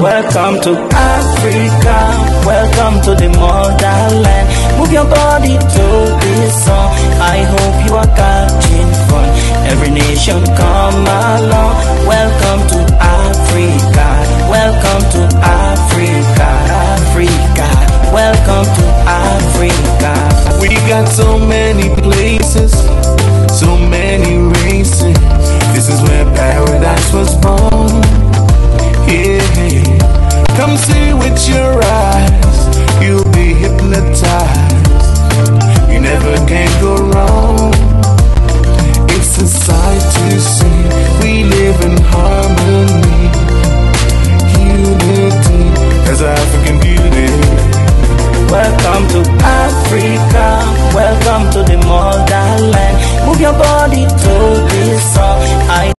Welcome to Africa, welcome to the motherland. Move your body to this song. I hope you are catching fun. Every nation come along. Welcome to Africa, welcome to Africa, Africa. Welcome to Africa. We got so many places, see with your eyes, you'll be hypnotized. You never can go wrong. It's a sight to see. We live in harmony, unity as African beauty. Welcome to Africa,